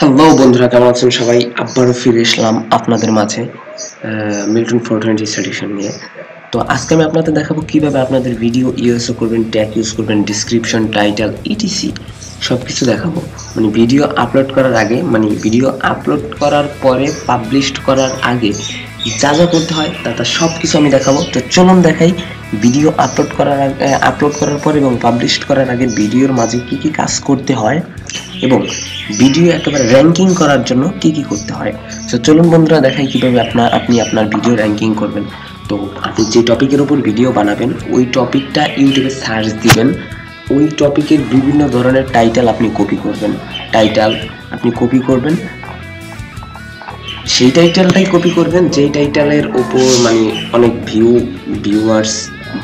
Hello বন্ধুরা, কেমন আছেন সবাই? আবারও ফিরে এসলাম আপনাদের মাঝে মিল্টন ফোর টোয়েন্টি সাডিশন নিয়ে। তো আজকে আমি আপনাদের দেখাবো কীভাবে আপনাদের ভিডিও ইউএসও করবেন ট্যাগ ইউজ করবেন ডিসক্রিপশন টাইটেল ইটিসি সব কিছু দেখাবো। মানে ভিডিও আপলোড করার আগে মানে ভিডিও আপলোড করার পরে পাবলিশ করার আগে যা যা করতে হয়, তা তা সব কিছু আমি দেখাবো। তো চলুন দেখাই ভিডিও আপলোড করার আগে আপলোড করার পর এবং পাবলিশ করার আগে ভিডিওর মাঝে কি কি কাজ করতে হয়। এবং ভিডিও একেবারে র্যাঙ্কিং করার জন্য কি কি করতে হয়? তো চলুন বন্ধুরা দেখাই কীভাবে আপনার আপনি আপনার ভিডিও র্যাঙ্কিং করবেন। তো আপনি যে টপিকের উপর ভিডিও বানাবেন, ওই টপিকটা ইউটিউবে সার্চ দিবেন। ওই টপিকের বিভিন্ন ধরনের টাইটেল আপনি কপি করবেন। টাইটেল আপনি কপি করবেন। সেই টাইটেলটাই কপি করবেন, যেই টাইটেলের ওপর মানে অনেক ভিউ ভিউয়ার্স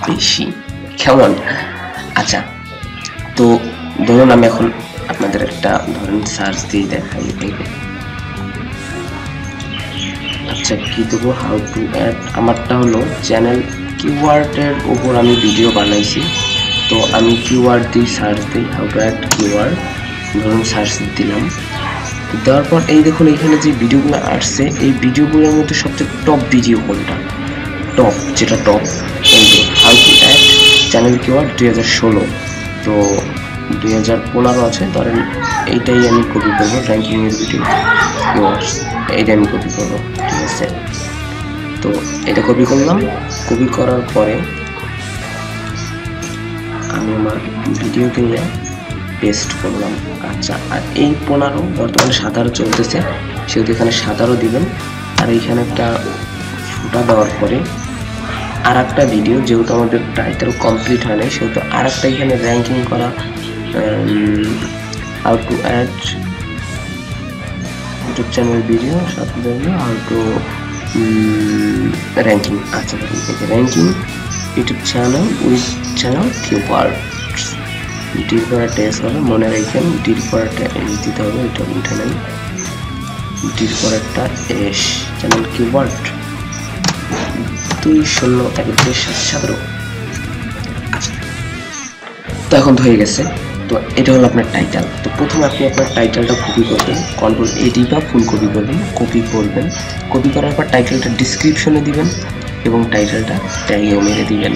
বেশি। কেমন? আচ্ছা তো ধরুন আমি এখন আপনাদের একটা ধরেন সার্চ দিয়ে দেখাই আচ্ছা কি দেবো? হাউ টু অ্যাড আমারটা হলো চ্যানেল কিওয়ার্ডের ওপর আমি ভিডিও বানাইছি। তো আমি কিওয়ার্ড দিয়ে সার্চ দিই হাউ টু অ্যাড কিওয়ার্ড ধরুন সার্চ দিলাম। দেওয়ার পর এই দেখুন, এখানে যে ভিডিওগুলো আসছে, এই ভিডিওগুলোর মধ্যে সবচেয়ে টপ ভিডিও কোনটা? টপ যেটা টপ এই how to add channel keyword দুই হাজার ষোলো। তো দুই হাজার পনেরো আছে। ধরেন এইটাই আমি কপি করব র্যাঙ্কিংয়ের ভিডিও কিওয়ার্ডস এইটা আমি কপি করব, ঠিক আছে? তো এটা কপি করলাম। কপি করার পরে আমি আমার ভিডিওতে নিয়ে পেস্ট করলাম। আচ্ছা আর এই পনেরো বর্তমানে সাদারও চলতেছে। সেহেতু এখানে সাদারও দিবেন। আর এইখানে একটা ফুটা দেওয়ার পরে আর একটা ভিডিও যেহেতু আমাদের টাইটেল কমপ্লিট হয় নাই, সেহেতু আর একটা এখানে র্যাঙ্কিং করা how to add YouTube channel video সাথে দেখবে হাউ টু র্যাঙ্কিং আচ্ছা ranking YouTube channel with channel keywords deal করা টেস্ট হবে, মনে রাখবেন করাটা এস দিতে হবে, এটা উঠে নেন ডিল করাটা এস চ্যানেল কিওয়ার্ড দুই শূন্য এক দুই সাত সতেরো তো এখন হয়ে গেছে। তো এটা হলো আপনার টাইটেল তো প্রথমে আপনি আপনার টাইটেলটা কপি করবেন কন্ট্রোল এডি বা ফুল কপি করবেন কপি করবেন। কপি করার পর টাইটেলটা ডিসক্রিপশনে দিবেন এবং টাইটেলটা ট্যাগেও মেরে দিবেন।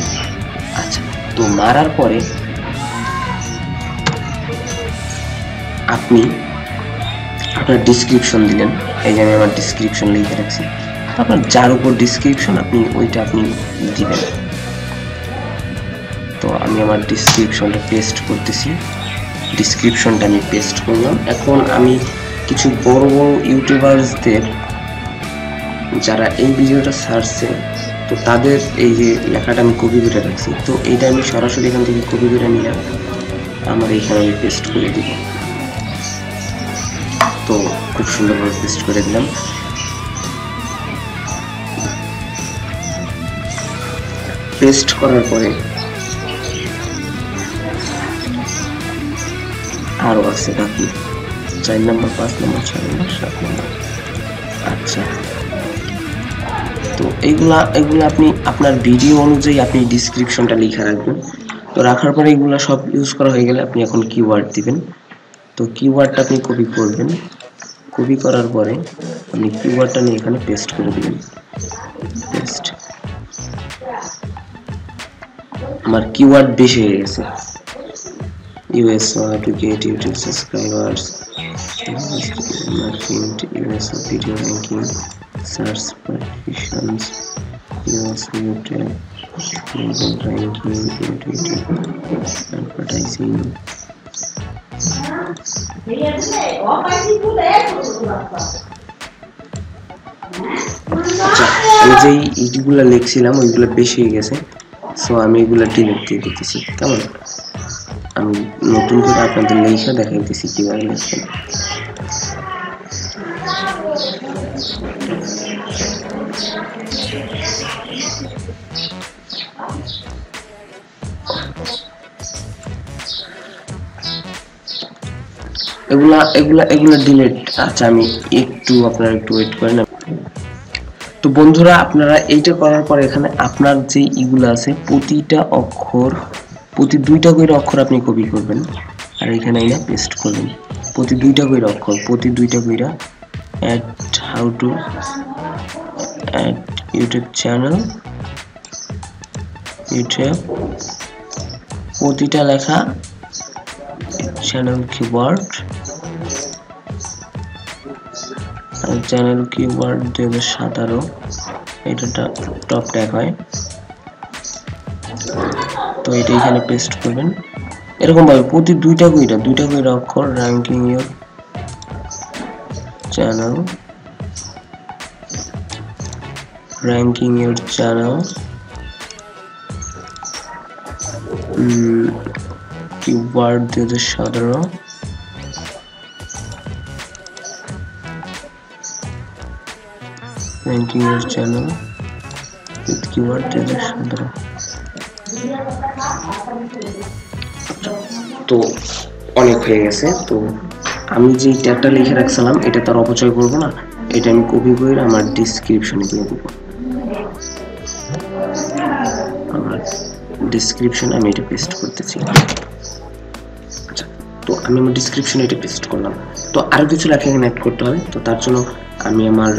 আচ্ছা তো মারার পরে আপনি আপনার ডিসক্রিপশন দিলেন। এই যে আমি আমার ডিসক্রিপশন লিখে রাখছি। আপনার যার উপর ডিসক্রিপশন আপনি, ওইটা আপনি দিবেন। তো আমি আমার ডিসক্রিপশনটা পেস্ট করতেছি। ডিসক্রিপশনটা আমি পেস্ট করলাম। এখন আমি কিছু বড় বড় ইউটিউবার্সদের যারা এই ভিডিওটা সার্চছে তো তাদের এই যে লেখাটা আমি কপি করে রাখছি। তো এইটা আমি সরাসরি এখান থেকে কপি করে নিলাম আমার এইখানে আমি পেস্ট করে দিব। তো খুব সুন্দরভাবে পেস্ট করে দিলাম। পেস্ট করার পরে আরও আছে বাকি। চার নম্বর, পাঁচ নম্বর, ছয় নম্বর, সাত নম্বর। আচ্ছা। তো এইগুলা এগুলো আপনি, আপনার ভিডিও অনুযায়ী আপনি ডিসক্রিপশনটা লিখে রাখবেন। তো রাখার পরে এগুলো সব ইউজ করা হয়ে গেলে আপনি এখন কিওয়ার্ড দিবেন। তো কিওয়ার্ডটা আপনি কপি করবেন। কপি করার পরে আপনি কিওয়ার্ডটা নিয়ে এখানে পেস্ট করে দিবেন। পেস্ট আমার কিওয়ার্ড বেশি হয়ে গেছে। US to get YouTube subscribers market US video ranking search পারফিশনস US YouTube global ranking YouTube advertising. আচ্ছা আমি যেই ইটগুলো লিখছিলাম, ওইগুলো বেশি হয়ে গেছে। সো আমি এগুলো ডিলিট দিয়ে দিতেছি। কেমন? আমি করে আপনাদের লেখা দেখাইতেছি কীভাবে লিখবেন এগুলা এগুলা এগুলা ডিলিট আচ্ছা আমি একটু আপনারা একটু ওয়েট করেন তো বন্ধুরা, আপনারা এইটা করার পর এখানে আপনার যে ইগুলো আছে, প্রতিটা অক্ষর প্রতি দুইটা করে অক্ষর আপনি কপি করবেন। আর এখানে আইনা পেস্ট করবেন প্রতি দুইটা কইরা অক্ষর, প্রতি দুইটা কইরা add how to add YouTube channel YouTube প্রতিটা লেখা চ্যানেল কিওয়ার্ড চ্যানেল দুই হাজার সতেরো এটা টপ ট্যাগ হয়। তো এটা এখানে পেস্ট করবেন। এরকম ভাবে প্রতি দুইটা কইরা দুইটা কইরা অক্ষর ranking your channel ranking your channel keyword দুই হাজার সতেরো your channel with keyword দুই সতেরো তো অনেক হয়ে গেছে, তো আমি যে ট্যাগটা লিখে রাখছিলাম, এটা তার অপচয় করব না, এটা আমি কপি করে আমার ডিসক্রিপশনে দিয়ে দেব। আমার ডিসক্রিপশনে আমি এটা পেস্ট করতেছি। আচ্ছা তো আমি আমার ডিসক্রিপশনে এটা পেস্ট করলাম। তো আরও কিছু লেখা এখানে অ্যাড করতে হবে, তো তার জন্য আমি আমার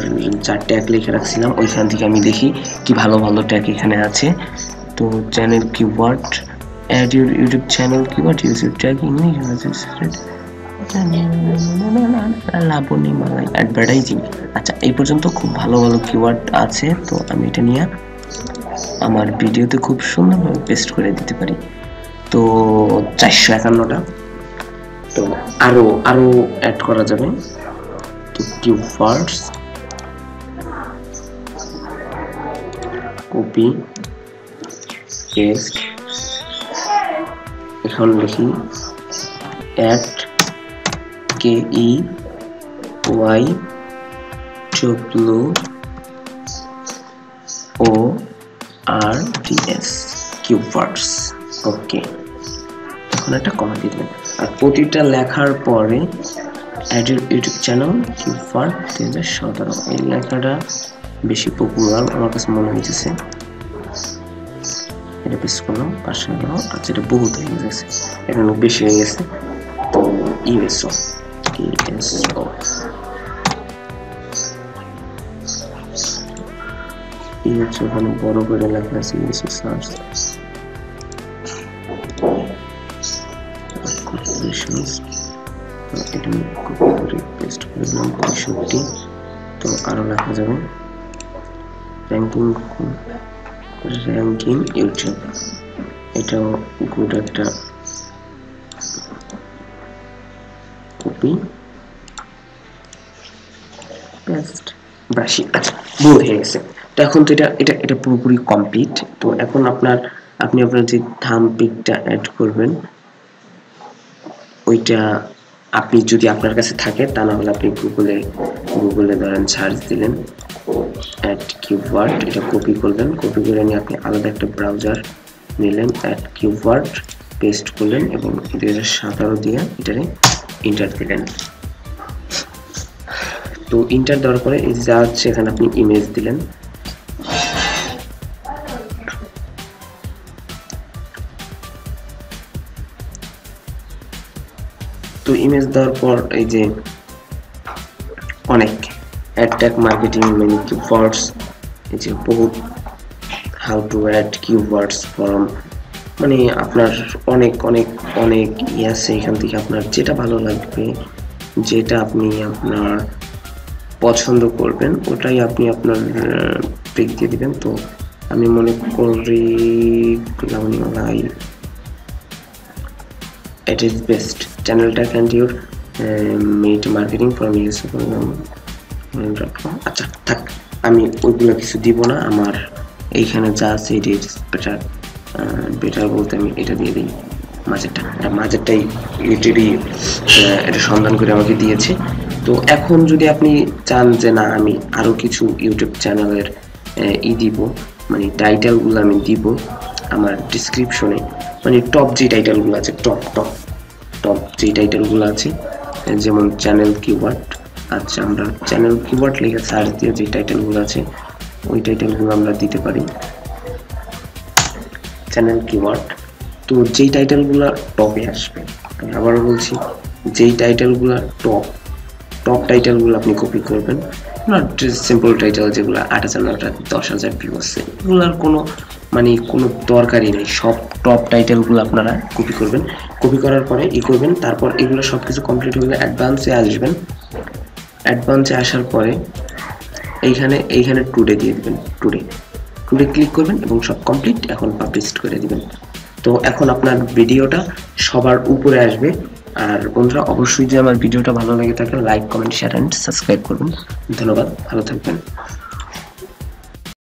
যা ট্যাগ লিখে রাখছিলাম, ওইখান থেকে আমি দেখি কি ভালো ভালো ট্যাগ এখানে আছে। তো channel keyword add your YouTube channel keyword YouTube tag English Laboni malai advertising আচ্ছা এই পর্যন্ত খুব ভালো ভালো কিওয়ার্ড আছে, তো আমি এটা নিয়ে আমার ভিডিওতে খুব সুন্দরভাবে পেস্ট করে দিতে পারি। তো চারশো একান্নটা। তো আরও আরও অ্যাড করা যাবে। তো কিওয়ার্ডস কপি পেস্ট এখন লিখি at K E Y W O R T S keywords okay এখন একটা কমা দিবেন আর প্রতিটা লেখার পরে অ্যাড ইউটিউব চ্যানেল কিউবার্ড দুই হাজার সতেরো এই লেখাটা বেশি পপুলার আমার কাছে মনে হয়েছে এটা পেস্ট করলাম হলো আচ্ছা এটা বহুত হয়ে গেছে এটা অনেক বেশি হয়ে গেছে। তো ইউএসও ইউএসও ইউএসও ওখানে বড় করে লেখা আছে U S O search. Corporations এটা কপি করে পেস্ট করে দিলাম পঁয়ষট্টি তো আরও লেখা যাবে। Ranking YouTube. এটাও গুড একটা কপি পেস্ট ব্রাশি আচ্ছা বোর হয়ে গেছে। তো এখন তো এটা এটা এটা পুরোপুরি কমপ্লিট তো এখন আপনার আপনি আপনার যে থাম পিকটা অ্যাড করবেন ওইটা আপনি যদি আপনার কাছে থাকে, তা না হলে আপনি গুগলে গুগলে ধরেন সার্চ দিলেন অ্যাড কিওয়ার্ড এটা কপি করলেন কপি করে নিয়ে আপনি আলাদা একটা ব্রাউজার নিলেন অ্যাড কিওয়ার্ড পেস্ট করলেন এবং দুই হাজার সতেরো দিয়ে এটারে ইন্টার দিলেন। তো ইন্টার দেওয়ার পরে যা হচ্ছে, এখানে আপনি ইমেজ দিলেন। তো ইমেজ দেওয়ার পর এই যে অনেক অ্যাডট্যাক মার্কেটিং মানে কিওয়ার্ডস এই যে বহুত how to add keywords from মানে আপনার অনেক অনেক অনেক ই আছে এখান থেকে আপনার যেটা ভালো লাগবে, যেটা আপনি আপনার পছন্দ করবেন, ওটাই আপনি আপনার পিক দিয়ে দেবেন। তো আমি মনে করি লাবণীমালাই it is channel tag and your uh, made marketing আচ্ছা থাক আমি ওইগুলো কিছু দিব না আমার এইখানে যা আছে এটি বেটার বেটার বলতে আমি এটা দিয়ে দিই মাঝেরটা। এটা মাঝেরটাই ইউটিউবই এটা সন্ধান করে আমাকে দিয়েছে। তো এখন যদি আপনি চান যে না আমি আরও কিছু ইউটিউব চ্যানেলের ই দিব মানে টাইটেলগুলো আমি দিব আমার ডিসক্রিপশনে মানে টপ যে টাইটেলগুলো আছে টপ টপ টপ যে টাইটেলগুলো আছে। যেমন চ্যানেল কিওয়ার্ড আচ্ছা আমরা চ্যানেল কিওয়ার্ড লিখে সার্চ দিয়ে যে টাইটেলগুলো আছে, ওই টাইটেলগুলো আমরা দিতে পারি। চ্যানেল কিওয়ার্ড তো যেই টাইটেলগুলো টপে আসবে, আমি আবারও বলছি, যেই টাইটেলগুলো টপ টপ টাইটেলগুলো আপনি কপি করবেন সিম্পল টাইটেল যেগুলো আট হাজার নটা দশ হাজার ভিউ আছে, এগুলোর কোনো মানে কোনো দরকারই নেই। সব টপ টাইটেলগুলো আপনারা কপি করবেন। কপি করার পরে ই করবেন। তারপর এগুলো সব কিছু কমপ্লিট হলে অ্যাডভান্সে আসবেন। অ্যাডভান্সে আসার পরে এইখানে এইখানে টুডে দিয়ে দেবেন। টুডে টুডে ক্লিক করবেন এবং সব কমপ্লিট এখন পাবলিশ করে দিবেন। তো এখন আপনার ভিডিওটা সবার উপরে আসবে। আর বন্ধুরা, অবশ্যই যে আমার ভিডিওটা ভালো লেগে থাকে like comment share and subscribe করবেন ধন্যবাদ। ভালো থাকবেন।